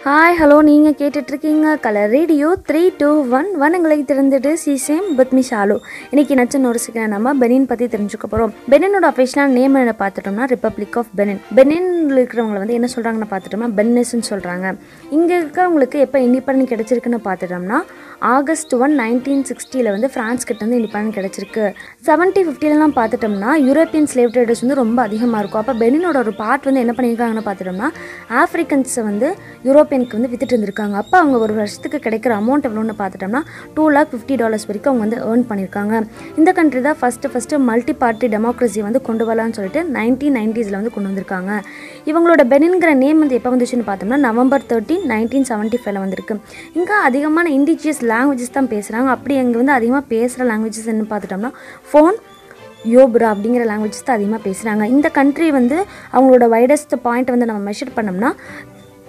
Hi hello நீங்கள் கேட்டுட்ருக்கீங்க colour radio three two one வனங்களை திறந்துட்டு சிசேம் சேம் மீ ஷாலு. இன்றைக்கி நச்சன் ஒரு செகண்ட் நம்ம பெனின் பற்றி தெரிஞ்சுக்க போகிறோம் பெனினோட அஃபிஷியலான நேம் என்ன பார்த்துட்டோம்னா ரிப்பப்ளிக் ஆஃப் பெனின் பெனின்ல இருக்கிறவங்க வந்து என்ன சொல்கிறாங்கன்னு பார்த்துட்டோம்னா பென்னஸ்ன்னு சொல்கிறாங்க இங்கே இருக்கிறவங்களுக்கு எப்போ இண்டிபெண்டன்ட் கிடச்சிருக்குன்னு பார்த்துட்டோம்னா ஆகஸ்ட் ஒன் நைன்டீன் சிக்ஸ்டியில் வந்து ஃப்ரான்ஸ் கிட்ட இருந்து கிடச்சிருக்கு. செவன்ட்டி ஃபிஃப்டிலலாம் பார்த்துட்டோம்னா யூரோப்பியன் ஸ்லேவ் ட்ரேடர்ஸ் வந்து ரொம்ப அதிகமாக இருக்கும். அப்போ பெனினோட ஒரு பார்ட் வந்து என்ன பண்ணியிருக்காங்கன்னு பார்த்துட்டோம்னா ஆஃப்ரிக்கன்ஸை வந்து யூரோப்பியனுக்கு வந்து வித்துட்டு இருந்திருக்காங்க. அப்போ அவங்க ஒரு வருஷத்துக்கு கிடைக்கிற அமௌண்ட் எவ்வளோன்னு பார்த்துட்டோம்னா டூ லேக் ஃபிஃப்டி டாலர்ஸ் வரைக்கும் அவங்க வந்து ஏர்ன் பண்ணியிருக்காங்க. இந்த கண்ட்ரி தான் first first multi party democracy வந்து கொண்டு வரலாம்னு சொல்லிட்டு நைன்டீன் நைன்டீஸில் வந்து கொண்டு வந்திருக்காங்க. இவங்களோட பெனின்கிற நேம் வந்து எப்போ வந்துச்சுன்னு பார்த்தோம்னா நவம்பர் தேர்ட்டீன் நைன்டீன் செவன்ட்டி ஃபைவ்ல வந்திருக்கு. இங்கே அதிகமான இண்டிஜியஸ் லாங்குவேஜஸ் தான் பேசுகிறாங்க அப்படி அங்கே வந்து அதிகமாக பேசுகிற லாங்குவேஜஸ் என்ன பார்த்துட்டோம்னா ஃபோன் யோப்ரா அப்படிங்கிற லாங்குவேஜஸ் தான் அதிகமாக பேசுகிறாங்க இந்த கண்ட்ரி வந்து அவங்களோட வைடஸ்ட் பாயிண்ட் வந்து நம்ம மெஷர் பண்ணோம்னா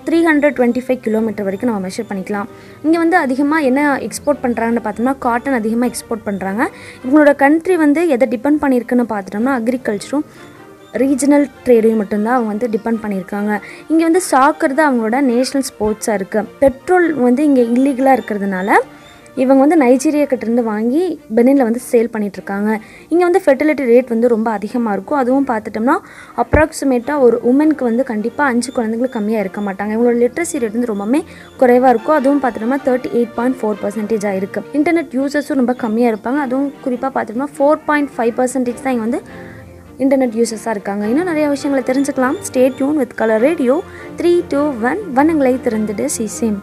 three hundred twenty five kilometre வரைக்கும் நம்ம மெஷர் பண்ணிக்கலாம். இங்கே வந்து அதிகமாக என்ன எக்ஸ்போர்ட் பண்ணுறாங்கன்னு பார்த்தோம்னா காட்டன் அதிகமாக எக்ஸ்போர்ட் பண்ணுறாங்க இவங்களோட கண்ட்ரி வந்து எதை டிபெண்ட் பண்ணியிருக்குன்னு பார்த்துட்டோம்னா அக்ரிகல்ச்சரும் ரீஜனல் ட்ரேடையும் மட்டும்தான் அவங்க வந்து டிபெண்ட் பண்ணியிருக்காங்க. இங்கே வந்து சாக்கர் தான் அவங்களோட நேஷ்னல் ஸ்போர்ட்ஸாக இருக்குது பெட்ரோல் வந்து இங்கே இல்லீகலாக இருக்கிறதுனால இவங்க வந்து நைஜீரியா கிட்டேருந்து வாங்கி பெனினில் வந்து சேல் பண்ணிகிட்ருக்காங்க இங்கே வந்து ஃபெர்டிலிட்டி ரேட் வந்து ரொம்ப அதிகமாக இருக்கும். அதுவும் பார்த்துட்டோம்னா அப்ராக்சிமேட்டாக ஒரு உமனுக்கு வந்து கண்டிப்பாக அஞ்சு குழந்தைங்களுக்கு கம்மியாக இருக்க மாட்டாங்க. இவங்களோட லிட்ரஸி ரேட் வந்து ரொம்பவுமே குறைவாக இருக்கும். அதுவும் பார்த்துட்டோம்னா தேர்ட்டி எயிட் பாயிண்ட் ஃபோர் பர்சன்டேஜாக இருக்குது இன்டர்நெட் யூசர்ஸும் ரொம்ப கம்மியாக இருப்பாங்க. அதுவும் குறிப்பாக பார்த்துட்டோம்னா ஃபோர் பாயிண்ட் ஃபைவ் பர்சன்டேஜ் தான் இங்கே வந்து இன்டர்நெட் யூசர்ஸாக இருக்காங்க. இன்னும் நிறைய விஷயங்களை தெரிஞ்சுக்கலாம். Stay tune with colour radio three two one வண்ணங்களை திறந்துட்டு சிசிம்